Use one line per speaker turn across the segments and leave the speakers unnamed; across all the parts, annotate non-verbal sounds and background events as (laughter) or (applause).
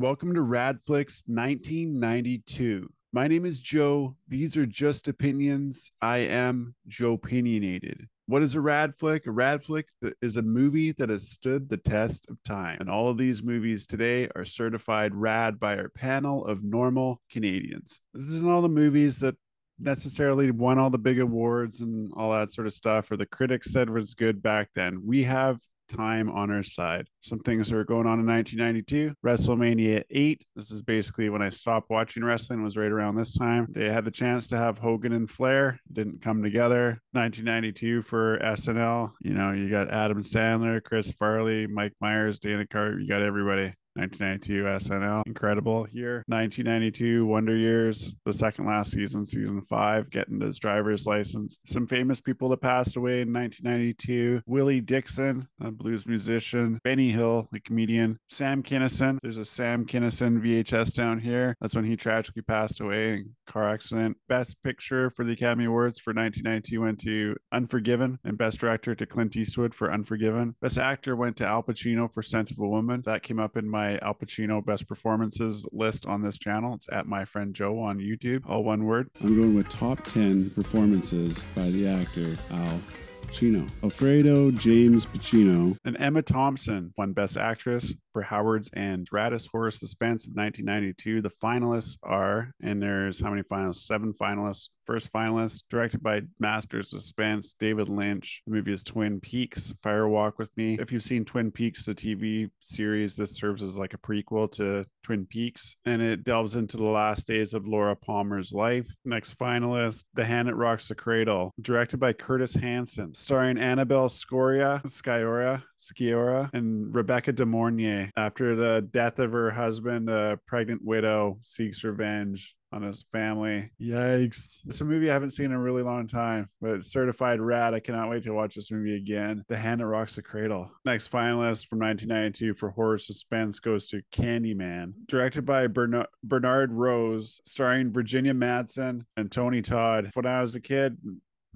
Welcome to RadFlicks 1992. My name is Joe. These are just opinions. I am Joepinionated. What is a rad flick? A rad flick is a movie that has stood the test of time. And all of these movies today are certified rad by our panel of normal Canadians. This isn't all the movies that necessarily won all the big awards and all that sort of stuff, or the critics said was good back then. We have time on our side. Some things that are going on in 1992. WrestleMania 8. This is basically when I stopped watching wrestling, was right around this time. They had the chance to have Hogan and Flair, didn't come together. 1992 for SNL. You know, you got Adam Sandler, Chris Farley, Mike Myers, Dana Carvey, you got everybody. 1992 SNL. Incredible here. 1992 Wonder Years, the second last season, season five, getting his driver's license. Some famous people that passed away in 1992 Willie Dixon, a blues musician, Benny Hill, the comedian, Sam Kinison. There's a Sam Kinison VHS down here. That's when he tragically passed away in car accident. Best picture for the Academy Awards for 1992 went to Unforgiven, and Best Director to Clint Eastwood for Unforgiven. Best Actor went to Al Pacino for Scent of a Woman. That came up in my Al Pacino best performances list on this channel. It's at my friend Joe on YouTube, all one word.
I'm going with top 10 performances by the actor Al Pacino. Alfredo James Pacino.
And Emma Thompson won Best Actress for Howards End Raddest Horror Suspense of 1992. The finalists are, and there's how many finalists? Seven finalists. First finalist, directed by Master Suspense, David Lynch. The movie is Twin Peaks, Fire Walk with Me. If you've seen Twin Peaks, the TV series, this serves as like a prequel to Twin Peaks, and it delves into the last days of Laura Palmer's life. Next finalist, The Hand That Rocks the Cradle, directed by Curtis Hanson, starring Annabella Scoria, Sciorra, Sciorra, and Rebecca De. After the death of her husband, a pregnant widow seeks revenge on his family. Yikes. It's a movie I haven't seen in a really long time, but certified rad. I cannot wait to watch this movie again. The Hand That Rocks the Cradle. Next finalist from 1992 for horror suspense goes to Candyman, directed by Bernard, Bernard Rose, starring Virginia Madsen and Tony Todd. When I was a kid,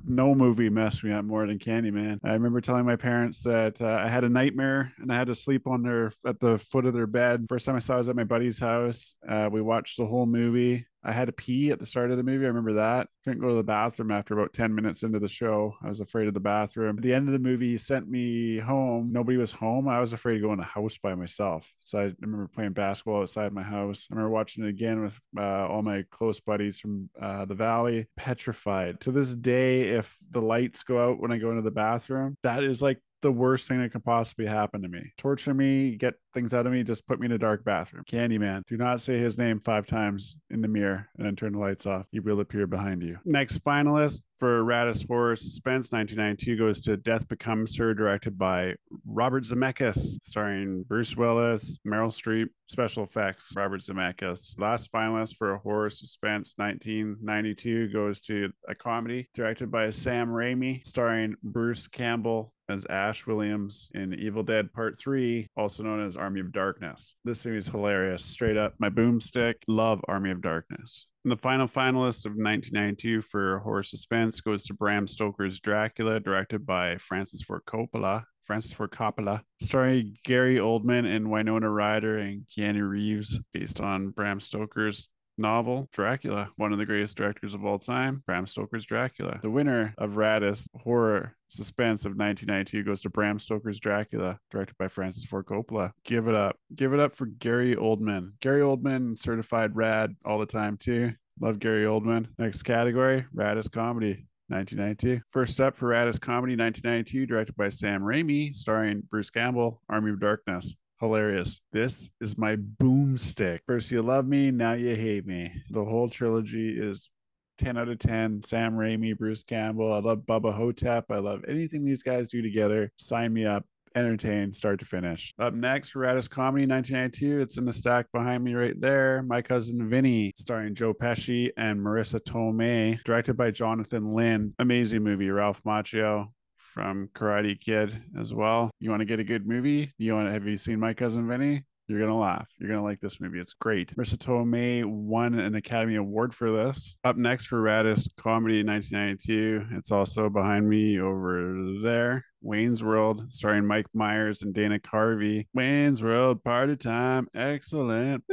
no movie messed me up more than Candyman. I remember telling my parents that uh, I had a nightmare and I had to sleep on their at the foot of their bed. First time I saw it was at my buddy's house. Uh, we watched the whole movie. I had to pee at the start of the movie. I remember that. Couldn't go to the bathroom after about 10 minutes into the show. I was afraid of the bathroom. At the end of the movie, he sent me home. Nobody was home. I was afraid to go in the house by myself. So I remember playing basketball outside my house. I remember watching it again with uh, all my close buddies from uh, the valley. Petrified. To this day, if the lights go out when I go into the bathroom, that is like the worst thing that could possibly happen to me. Torture me, get things out of me, just put me in a dark bathroom. Candyman. Do not say his name five times in the mirror and then turn the lights off. He will appear behind you. Next finalist for Raddest Horror Suspense 1992 goes to Death Becomes Her, directed by Robert Zemeckis, starring Bruce Willis, Meryl Streep, special effects, Robert Zemeckis. Last finalist for horror suspense 1992 goes to a comedy directed by Sam Raimi, starring Bruce Campbell, as Ash Williams in Evil Dead Part 3, also known as Army of Darkness. This movie is hilarious. Straight up, my boomstick. Love Army of Darkness. The final finalist of 1992 for horror suspense goes to Bram Stoker's Dracula, directed by Francis Ford Coppola. Francis Ford Coppola, starring Gary Oldman and Winona Ryder and Keanu Reeves, based on Bram Stoker's novel Dracula, one of the greatest directors of all time, Bram Stoker's Dracula. The winner of Raddest Horror Suspense of 1992 goes to Bram Stoker's Dracula, directed by Francis Ford Coppola. Give it up. Give it up for Gary Oldman. Gary Oldman, certified rad all the time, too. Love Gary Oldman. Next category, Raddest Comedy. 1992. First up for Raddest Comedy 1992, directed by Sam Raimi, starring Bruce Campbell, Army of Darkness hilarious. This is my boomstick. First you love me, now you hate me. The whole trilogy is 10 out of 10. Sam Raimi, Bruce Campbell. I love Bubba Ho-Tep. I love anything these guys do together. Sign me up. Entertained, start to finish. Up next, Raddest Comedy 1992. It's in the stack behind me right there. My Cousin Vinny, starring Joe Pesci and Marisa Tomei, directed by Jonathan Lynn. Amazing movie. Ralph Macchio, from Karate Kid as well. You want to get a good movie? You want to have you seen My Cousin Vinny? You're gonna laugh. You're gonna like this movie. It's great. Marisa Tomei won an Academy Award for this. Up next for Raddest Comedy 1992. It's also behind me over there. Wayne's World, starring Mike Myers and Dana Carvey. Wayne's World, party time, excellent.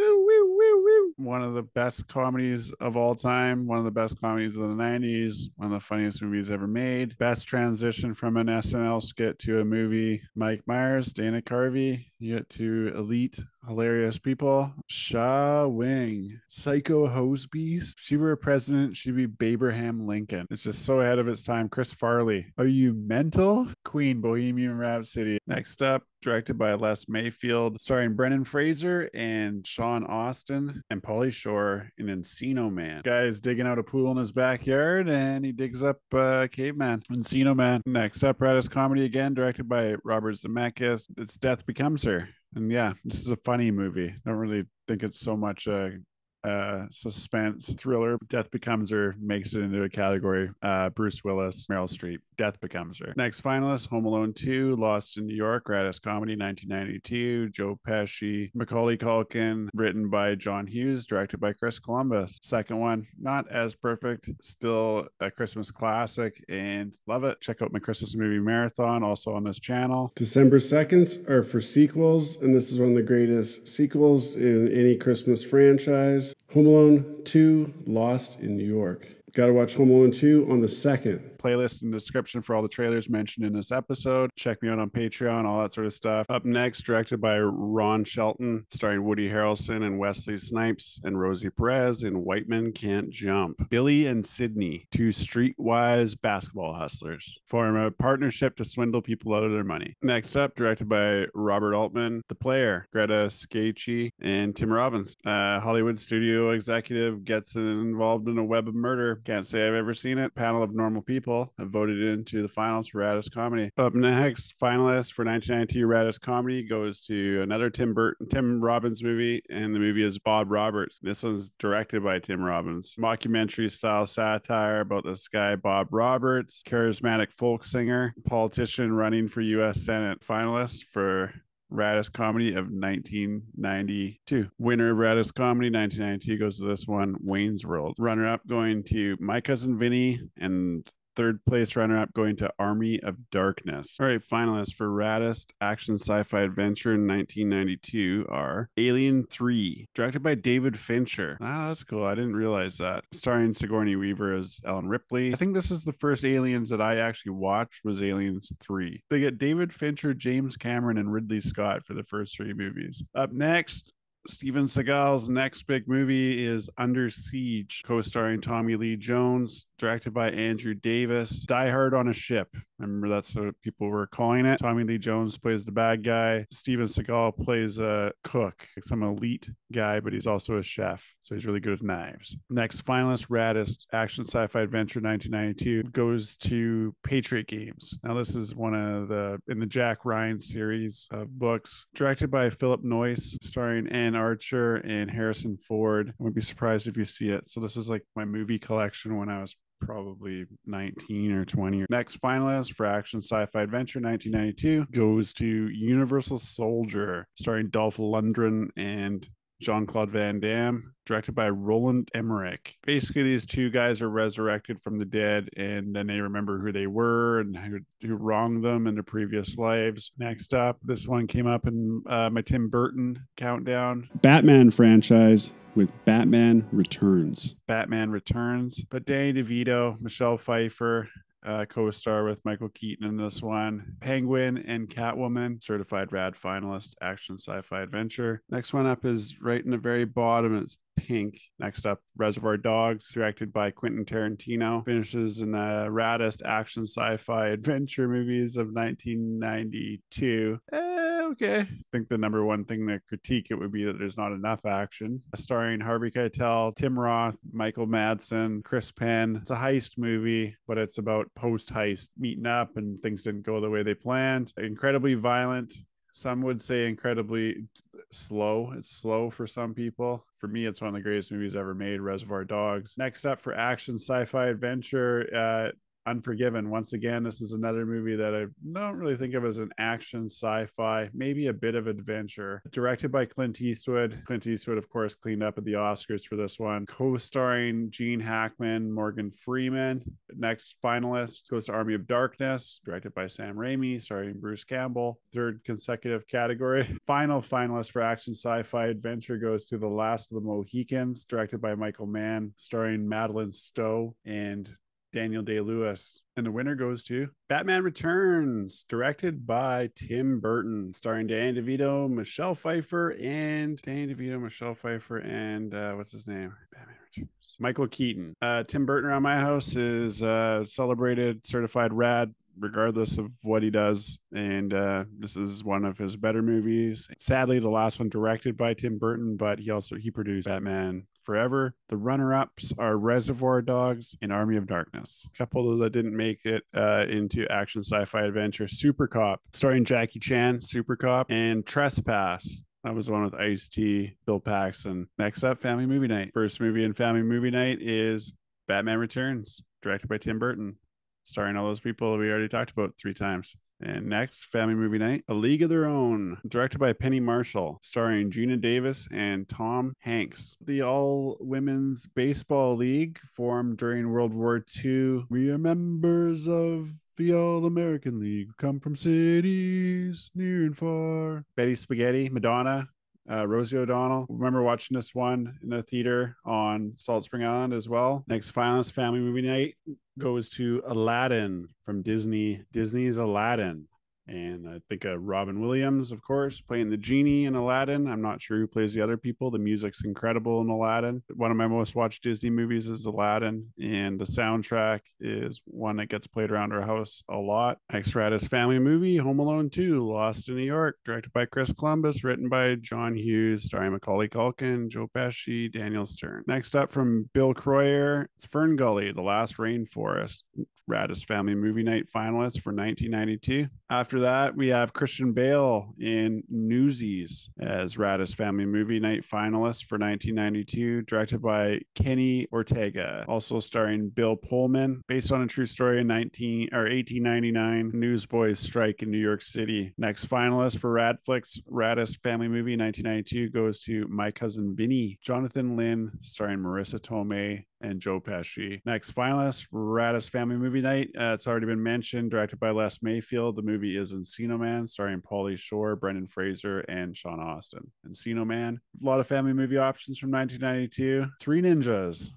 One of the best comedies of all time, one of the best comedies of the 90s, one of the funniest movies ever made. Best transition from an SNL skit to a movie. Mike Myers, Dana Carvey, you get to elite hilarious people. Schwing, Psycho Hose Beast. She were a president, she'd be Abraham Lincoln. It's just so ahead of its time. Chris Farley. Are you mental? Queen, Bohemian Rhapsody. Next up, directed by Les Mayfield, starring Brendan Fraser and Sean Astin and Pauly Shore in Encino Man. Guy's digging out a pool in his backyard and he digs up uh, Caveman. Encino Man. Next up, Raddest Comedy again, directed by Robert Zemeckis. It's Death Becomes Her. And yeah, this is a funny movie. I don't really think it's so much a uh, suspense thriller. Death Becomes Her makes it into a category. Uh, Bruce Willis, Meryl Streep, Death Becomes Her. Next finalist, Home Alone 2, Lost in New York, Raddest Comedy, 1992, Joe Pesci, Macaulay Culkin, written by John Hughes, directed by Chris Columbus. Second one, not as perfect, still a Christmas classic, and love it. Check out my Christmas movie marathon, also on this channel.
December 2nd are for sequels, and this is one of the greatest sequels in any Christmas franchise. Home Alone 2 Lost in New York. Got to watch Home Alone 2 on the 2nd.
Playlist in the description for all the trailers mentioned in this episode. Check me out on Patreon, all that sort of stuff. Up next, directed by Ron Shelton, starring Woody Harrelson and Wesley Snipes and Rosie Perez in White Men Can't Jump. Billy and Sydney, two streetwise basketball hustlers, form a partnership to swindle people out of their money. Next up, directed by Robert Altman, The Player, Greta Scacchi, and Tim Robbins. Uh, Hollywood studio executive gets involved in a web of murder. Can't say I've ever seen it. Panel of normal people have voted into the finals for Raddest Comedy. Up next, finalist for 1992 Raddest Comedy goes to another Tim Burton, Tim Robbins movie, and the movie is Bob Roberts. This one's directed by Tim Robbins. Mockumentary style satire about this guy, Bob Roberts, charismatic folk singer, politician running for U.S. Senate. Finalist for Raddest Comedy of 1992. Winner of Raddest Comedy 1992 goes to this one, Wayne's World. Runner up going to My Cousin Vinny and third place runner up going to Army of Darkness. All right, finalists for Raddest Action Sci Fi Adventure in 1992 are Alien 3, directed by David Fincher. Ah, that's cool. I didn't realize that. Starring Sigourney Weaver as Ellen Ripley. I think this is the first Aliens that I actually watched was Aliens 3. They get David Fincher, James Cameron, and Ridley Scott for the first three movies. Up next, Steven Seagal's next big movie is Under Siege, co starring Tommy Lee Jones, directed by Andrew Davis. Die Hard on a Ship. I remember, that's what people were calling it. Tommy Lee Jones plays the bad guy. Steven Seagal plays a cook, some elite guy, but he's also a chef. So he's really good with knives. Next finalist, Raddest Action Sci Fi Adventure 1992 goes to Patriot Games. Now, this is one of the, in the Jack Ryan series of books, directed by Phillip Noyce, starring Anne Archer and Harrison Ford. I wouldn't be surprised if you see it. So this is like my movie collection when I was probably 19 or 20. Next finalist for Action Sci-Fi Adventure 1992 goes to Universal Soldier, starring Dolph Lundgren and Jean Claude Van Damme, directed by Roland Emmerich. Basically, these two guys are resurrected from the dead, and then they remember who they were and who, who wronged them in their previous lives. Next up, this one came up in uh, my Tim Burton countdown.
Batman franchise with Batman Returns.
Batman Returns, but Danny DeVito, Michelle Pfeiffer, uh, co-star with Michael Keaton in this one. Penguin and Catwoman, certified rad finalist, action sci-fi adventure. Next one up is right in the very bottom. It's pink. Next up, Reservoir Dogs, directed by Quentin Tarantino, finishes in the raddest action sci-fi adventure movies of 1992. Eh, okay. I think the number one thing to critique it would be that there's not enough action. Starring Harvey Keitel, Tim Roth, Michael Madsen, Chris Penn. It's a heist movie, but it's about post-heist meeting up and things didn't go the way they planned. Incredibly violent, some would say incredibly slow. It's slow for some people. For me, it's one of the greatest movies ever made, Reservoir Dogs. Next up for action sci fi adventure, uh, Unforgiven. Once again, this is another movie that I don't really think of as an action sci fi, maybe a bit of adventure. Directed by Clint Eastwood. Clint Eastwood, of course, cleaned up at the Oscars for this one. Co starring Gene Hackman, Morgan Freeman. Next finalist goes to Army of Darkness, directed by Sam Raimi, starring Bruce Campbell. Third consecutive category. (laughs) Final finalist for action sci fi adventure goes to The Last of the Mohicans, directed by Michael Mann, starring Madeleine Stowe and Daniel Day Lewis. And the winner goes to Batman Returns, directed by Tim Burton, starring Danny DeVito, Michelle Pfeiffer, and Danny DeVito, Michelle Pfeiffer, and uh, what's his name? Batman Returns. Michael Keaton. Uh, Tim Burton around my house is uh, celebrated, certified rad regardless of what he does. And uh, this is one of his better movies. Sadly, the last one directed by Tim Burton, but he also he produced Batman Forever. The runner-ups are Reservoir Dogs and Army of Darkness. A couple of those that didn't make it uh, into action sci-fi adventure. Super Cop, starring Jackie Chan, Super Cop, and Trespass. That was one with Ice T, Bill Paxton. Next up, Family Movie Night. First movie in Family Movie Night is Batman Returns, directed by Tim Burton starring all those people we already talked about three times. And next, Family Movie Night, A League of Their Own, directed by Penny Marshall, starring Geena Davis and Tom Hanks. The all women's baseball league formed during World War II. We are members of the All American League, come from cities near and far. Betty Spaghetti, Madonna, uh, Rosie O'Donnell. Remember watching this one in the theater on Salt Spring Island as well. Next finalist family movie night goes to Aladdin from Disney. Disney's Aladdin and I think uh, Robin Williams, of course, playing the genie in Aladdin. I'm not sure who plays the other people. The music's incredible in Aladdin. One of my most watched Disney movies is Aladdin, and the soundtrack is one that gets played around our house a lot. Extratus family movie, Home Alone 2, Lost in New York, directed by Chris Columbus, written by John Hughes, starring Macaulay Culkin, Joe Pesci, Daniel Stern. Next up from Bill Kroyer, it's Fern Gully, The Last Rainforest, Raddest Family Movie Night finalist for 1992. After that, we have Christian Bale in Newsies as Raddest Family Movie Night finalist for 1992, directed by Kenny Ortega, also starring Bill Pullman, based on a true story in 19 or 1899 newsboys strike in New York City. Next finalist for RadFlicks Raddest Family Movie 1992 goes to My Cousin Vinny, Jonathan Lynn, starring Marisa Tomei and Joe Pesci. Next finalist, Raddest Family Movie Night. Uh, it's already been mentioned, directed by Les Mayfield. The movie is Encino Man, starring Pauly Shore, Brendan Fraser, and Sean Astin. Encino Man. A lot of family movie options from 1992. Three Ninjas.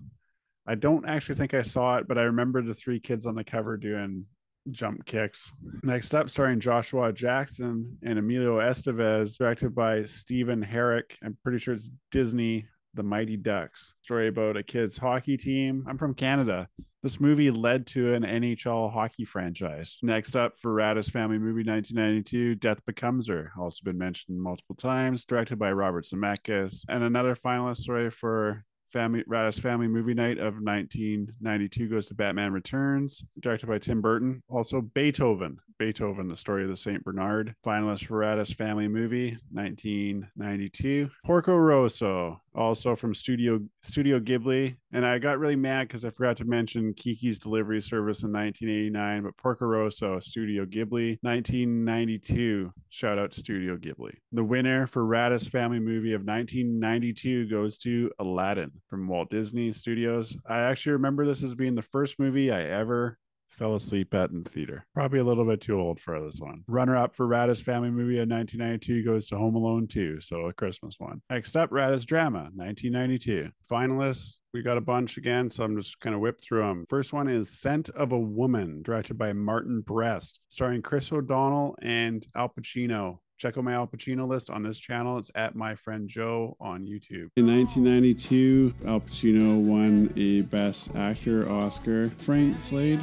I don't actually think I saw it, but I remember the three kids on the cover doing jump kicks. Next up, starring Joshua Jackson and Emilio Estevez, directed by Stephen Herek. I'm pretty sure it's Disney the Mighty Ducks. Story about a kid's hockey team. I'm from Canada. This movie led to an NHL hockey franchise. Next up for Raddest Family Movie 1992, Death Becomes Her, also been mentioned multiple times, directed by Robert Zemeckis. And another finalist story for Family Family Movie Night of 1992 goes to Batman Returns, directed by Tim Burton. Also Beethoven, Beethoven, the story of the Saint Bernard, finalist for Raddest Family Movie 1992. Porco Rosso, also from Studio Studio Ghibli, and I got really mad because I forgot to mention Kiki's Delivery Service in 1989, but Porco Rosso, Studio Ghibli, 1992. Shout out to Studio Ghibli. The winner for Raddest Family Movie of 1992 goes to Aladdin from Walt Disney Studios. I actually remember this as being the first movie I ever fell asleep at in the theater. Probably a little bit too old for this one. Runner up for Raddest Family Movie of 1992 goes to Home Alone 2, so a Christmas one. Next up, Raddest Drama, 1992. Finalists, we got a bunch again, so I'm just kind of whip through them. First one is Scent of a Woman, directed by Martin Brest, starring Chris O'Donnell and Al Pacino. Check out my Al Pacino list on this channel. It's at my friend Joe on YouTube.
In 1992, Al Pacino won a Best Actor Oscar. Frank Slade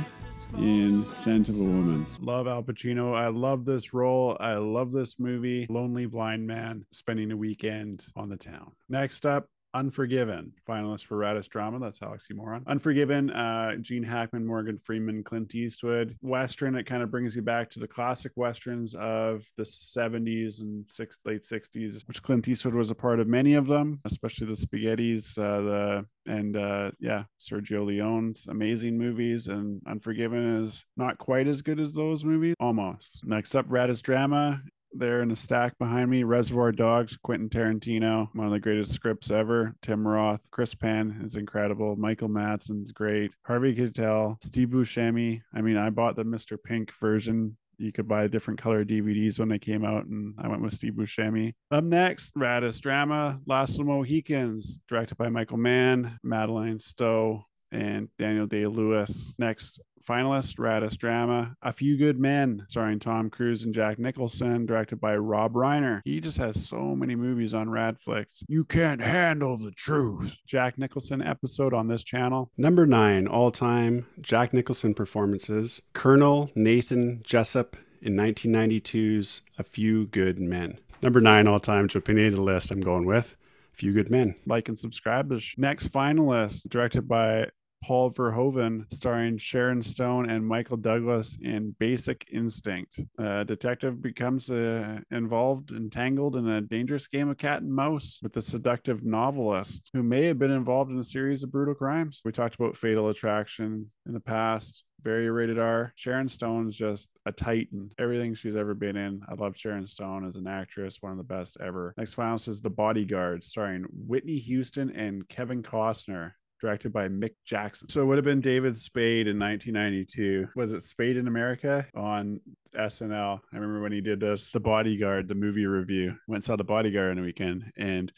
in Scent of a Woman.
Love Al Pacino. I love this role. I love this movie. Lonely blind man spending a weekend on the town. Next up, Unforgiven, finalist for Raddest Drama. That's oxymoron. Unforgiven, uh, Gene Hackman, Morgan Freeman, Clint Eastwood. Western, it kind of brings you back to the classic westerns of the 70s and six, late 60s, which Clint Eastwood was a part of many of them, especially the Spaghettis, uh, the and uh, yeah, Sergio Leone's amazing movies, and Unforgiven is not quite as good as those movies, almost. Next up, Raddest Drama there in the stack behind me. Reservoir Dogs, Quentin Tarantino, one of the greatest scripts ever. Tim Roth, Chris Penn is incredible. Michael Madsen's great. Harvey Keitel, Steve Buscemi. I mean, I bought the Mr. Pink version. You could buy different color DVDs when they came out, and I went with Steve Buscemi. Up next, Raddest Drama, Last of the Mohicans, directed by Michael Mann, Madeleine Stowe, and Daniel Day Lewis. Next, finalist, Raddest Drama, A Few Good Men, starring Tom Cruise and Jack Nicholson, directed by Rob Reiner. He just has so many movies on RadFlicks. You can't handle the truth. Jack Nicholson episode on this channel.
Number nine, all time Jack Nicholson performances Colonel Nathan Jessup in 1992's A Few Good Men. Number nine, all time, to opinionated list, I'm going with A Few Good Men.
Like and subscribe. Next finalist, directed by Paul Verhoeven, starring Sharon Stone and Michael Douglas in Basic Instinct. A detective becomes uh, involved, entangled in a dangerous game of cat and mouse with the seductive novelist who may have been involved in a series of brutal crimes. We talked about Fatal Attraction in the past. Very rated R. Sharon Stone's just a titan. Everything she's ever been in. I love Sharon Stone as an actress, one of the best ever. Next finalist is The Bodyguard, starring Whitney Houston and Kevin Costner directed by Mick Jackson. So it would have been David Spade in 1992. Was it Spade in America on SNL? I remember when he did this, The Bodyguard, the movie review. Went saw The Bodyguard in a weekend and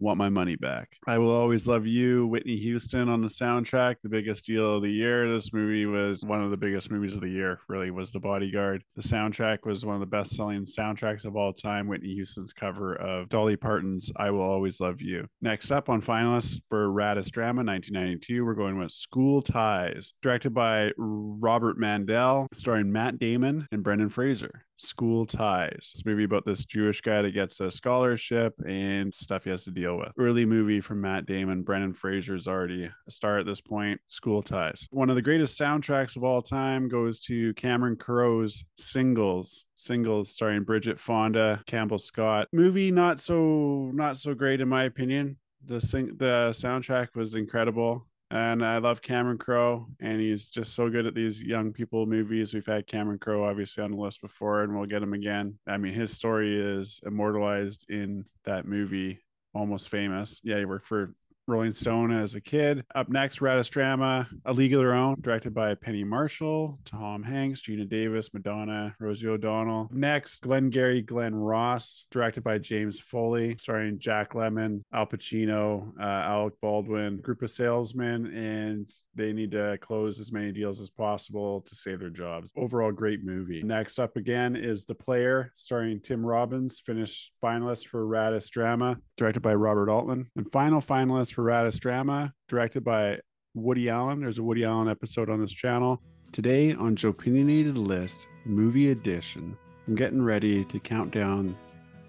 want my money back. I will always love you, Whitney Houston on the soundtrack, the biggest deal of the year. This movie was one of the biggest movies of the year, really was The Bodyguard. The soundtrack was one of the best selling soundtracks of all time. Whitney Houston's cover of Dolly Parton's I Will Always Love You. Next up on finalists for Raddest Drama 1992, we're going with School Ties, directed by Robert Mandel, starring Matt Damon and Brendan Fraser. School Ties. This movie about this Jewish guy that gets a scholarship and stuff he has to deal with. Early movie from Matt Damon. Brendan Fraser's already a star at this point. School Ties. One of the greatest soundtracks of all time goes to Cameron Crowe's Singles. Singles starring Bridget Fonda, Campbell Scott. Movie not so not so great in my opinion. The sing the soundtrack was incredible and I love Cameron Crowe, and he's just so good at these young people movies. We've had Cameron Crowe obviously on the list before, and we'll get him again. I mean, his story is immortalized in that movie, almost famous. Yeah, he worked for Rolling Stone as a kid. Up next, Raddest Drama, A League of Their Own, directed by Penny Marshall, Tom Hanks, Geena Davis, Madonna, Rosie O'Donnell. Next, Glenn Glengarry Glen Ross, directed by James Foley, starring Jack Lemmon, Al Pacino, uh, Alec Baldwin, group of salesmen, and they need to close as many deals as possible to save their jobs. Overall, great movie. Next up again is The Player, starring Tim Robbins, finished finalist for Raddest Drama, directed by Robert Altman, and final finalist for Raddest Drama, directed by Woody Allen. There's a Woody Allen episode on this channel. Today on Joepinionated List, Movie Edition, I'm getting ready to count down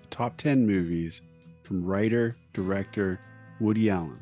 the top 10 movies from writer, director Woody Allen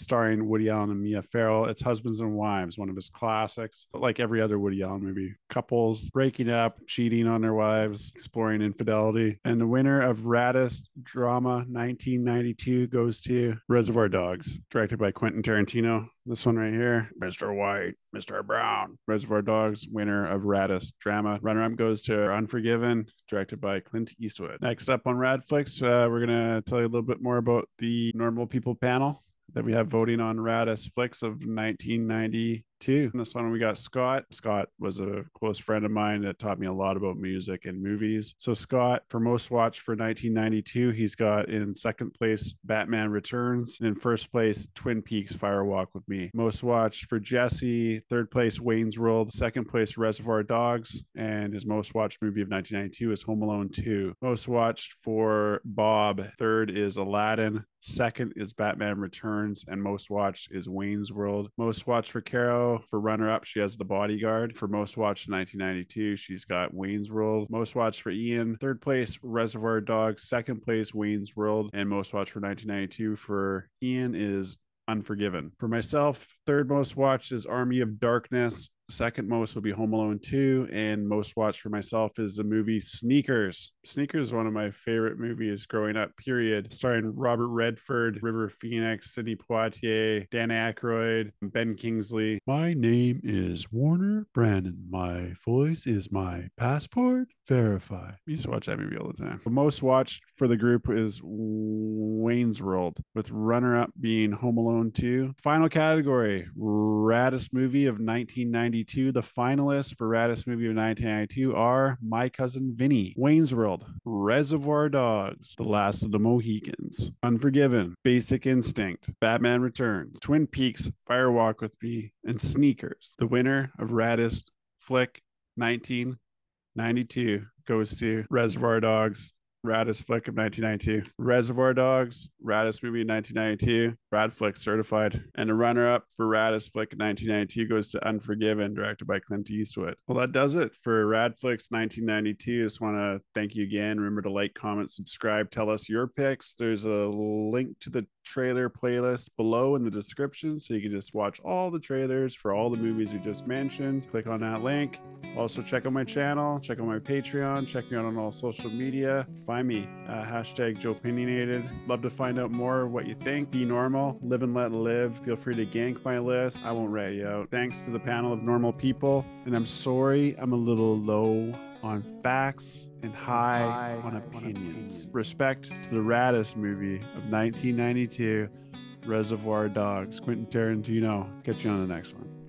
starring Woody Allen and Mia Farrow. It's Husbands and Wives, one of his classics. Like every other Woody Allen movie, couples breaking up, cheating on their wives, exploring infidelity. And the winner of Raddest Drama 1992 goes to Reservoir Dogs, directed by Quentin Tarantino. This one right here, Mr. White, Mr. Brown, Reservoir Dogs, winner of Raddest Drama. Runner up goes to Unforgiven, directed by Clint Eastwood. Next up on RadFlicks, uh, we're going to tell you a little bit more about the Normal People panel that we have voting on Raddest Flicks of 1990 two. this one we got Scott. Scott was a close friend of mine that taught me a lot about music and movies. So Scott, for most watched for 1992, he's got in second place Batman Returns, and in first place Twin Peaks Fire Walk with Me. Most watched for Jesse, third place Wayne's World, second place Reservoir Dogs, and his most watched movie of 1992 is Home Alone 2. Most watched for Bob, third is Aladdin, Second is Batman Returns, and most watched is Wayne's World. Most watched for Caro For runner up, she has The Bodyguard. For most watched in 1992, she's got Wayne's World. Most watched for Ian. Third place, Reservoir Dogs. Second place, Wayne's World. And most watched for 1992 for Ian is Unforgiven. For myself, third most watched is Army of Darkness. Second most will be Home Alone 2. And most watched for myself is the movie Sneakers. Sneakers is one of my favorite movies growing up, period. Starring Robert Redford, River Phoenix, Sidney Poitier, Dan Aykroyd, Ben Kingsley. My name is Werner Brandes. My voice is my passport. Verify. I used to watch that movie all the time. The most watched for the group is Wayne's World, with runner up being Home Alone 2. Final category Raddest movie of 1992. The finalists for Raddest movie of 1992 are My Cousin Vinny, Wayne's World, Reservoir Dogs, The Last of the Mohicans, Unforgiven, Basic Instinct, Batman Returns, Twin Peaks, Fire Walk with Me, and Sneakers. The winner of Raddest Flick 1992 goes to Reservoir Dogs. Raddest Flick of 1992. Reservoir Dogs, Raddest movie of 1992. Rad Flick certified. And a runner up for Raddest Flick 1992 goes to Unforgiven, directed by Clint Eastwood. Well, that does it for Rad Flicks 1992. Just want to thank you again. Remember to like, comment, subscribe, tell us your picks. There's a link to the trailer playlist below in the description so you can just watch all the trailers for all the movies we just mentioned. Click on that link. Also, check out my channel, check out my Patreon, check me out on all social media. Find me, uh, hashtag Joepinionated. Love to find out more what you think. Be normal, live and let live. Feel free to gank my list. I won't rat you out. Thanks to the panel of normal people. And I'm sorry I'm a little low on facts and high, high on, opinions. on opinions. Respect to the raddest movie of 1992, Reservoir Dogs. Quentin Tarantino. Catch you on the next one.